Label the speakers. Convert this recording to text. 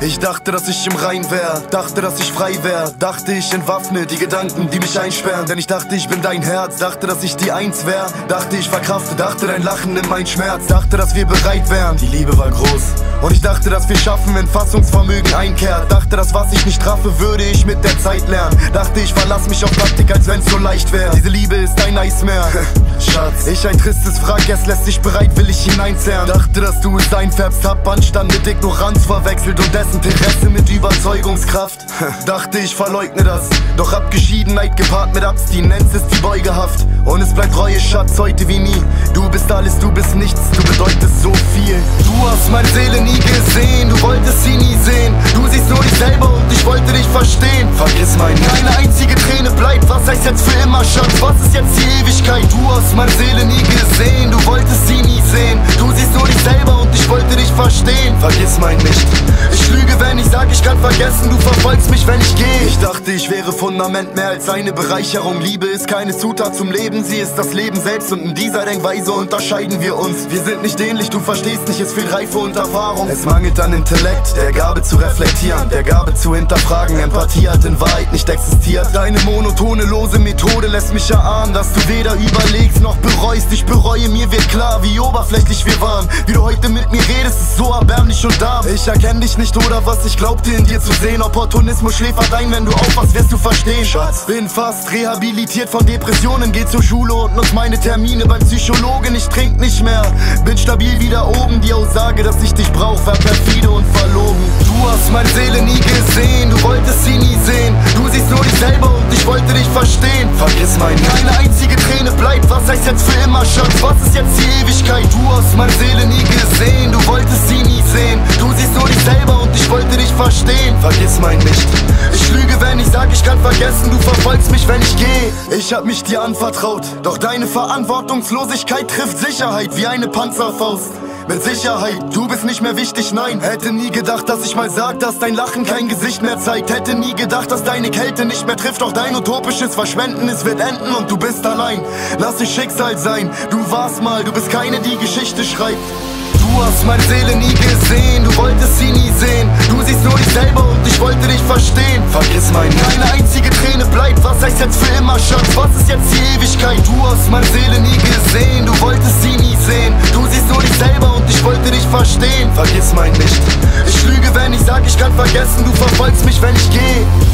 Speaker 1: Ich dachte, dass ich im Rein wär, dachte, dass ich frei wär, dachte ich entwaffne die Gedanken, die mich einsperren. Denn ich dachte, ich bin dein Herz, dachte, dass ich die Eins wär, dachte, ich verkrafte, dachte, dein Lachen nimmt mein Schmerz, dachte, dass wir bereit wären. Die Liebe war groß. Und ich dachte, dass wir schaffen, wenn Fassungsvermögen einkehrt. Dachte, dass was ich nicht traffe, würde ich mit der Zeit lernen. Dachte, ich verlass mich auf Taktik, als wenn's so leicht wär. Diese Liebe ist ein Eismeer. Schatz, ich ein tristes Frag, es lässt sich bereit, will ich hineinzerren. Dachte, dass du es einfärbst, hab Anstand mit Ignoranz verwechselt und Desinteresse mit Überzeugungskraft. Dachte, ich verleugne das, doch Abgeschiedenheit gepaart mit Abstinenz ist die Beugehaft. Und es bleibt Reue, Schatz, heute wie nie. Du bist alles, du bist nichts, du bedeutest so viel. Du hast meine Seele nie gesehen, du wolltest sie nie sehen. Du siehst nur dich selber und ich wollte meine Seele nie gesehen, du wolltest sie nie sehen. Du siehst nur dich selber und ich wollte dich verstehen. Vergiss mein nicht. Vergessen, du verfolgst mich, wenn ich gehe. Ich dachte, ich wäre Fundament mehr als eine Bereicherung. Liebe ist keine Zutat zum Leben, sie ist das Leben selbst. Und in dieser Denkweise unterscheiden wir uns. Wir sind nicht ähnlich, du verstehst nicht, es fehlt Reife und Erfahrung. Es mangelt an Intellekt, der Gabe zu reflektieren, der Gabe zu hinterfragen. Empathie hat in Wahrheit nicht existiert. Deine monotone, lose Methode lässt mich erahnen, dass du weder überlegst noch bereust. Ich bereue, mir wird klar, oberflächlich wir waren. Wie du heute mit mir redest, ist so erbärmlich und da. Ich erkenne dich nicht oder was ich glaubte in dir zu sehen. Opportunismus schläfert ein, wenn du aufwachst, wirst du verstehen. Schatz, bin fast rehabilitiert von Depressionen, geh zur Schule und nutz meine Termine beim Psychologen. Ich trink nicht mehr, bin stabil wieder oben. Die Aussage, dass ich dich brauch, war perfide verstehen. Vergiss mein Keine einzige Träne bleibt, was heißt jetzt für immer, Schatz? Was ist jetzt die Ewigkeit? Du hast meine Seele nie gesehen, du wolltest sie nie sehen. Du siehst nur dich selber und ich wollte dich verstehen. Vergiss mein nicht. Ich lüge, wenn ich sag, ich kann vergessen, du verfolgst mich, wenn ich gehe. Ich hab mich dir anvertraut, doch deine Verantwortungslosigkeit trifft Sicherheit wie eine Panzerfaust. Mit Sicherheit, du bist nicht mehr wichtig, nein. Hätte nie gedacht, dass ich mal sag, dass dein Lachen kein Gesicht mehr zeigt. Hätte nie gedacht, dass deine Kälte nicht mehr trifft. Doch dein utopisches Verschwenden, es wird enden und du bist allein. Lass dich Schicksal sein, du warst mal, du bist keine, die Geschichte schreibt. Du hast meine Seele nie gesehen, du wolltest sie nie sehen. Du siehst nur dich selber und ich wollte dich verstehen. Vergiss mein Keine einzige Träne bleibt, was heißt jetzt für immer, Schatz? Was ist jetzt die Ewigkeit? Du hast meine Seele nie gesehen, du wolltest sie nie sehen. Du siehst nur dich vergessen, du verfolgst mich, wenn ich gehe.